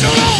don't know.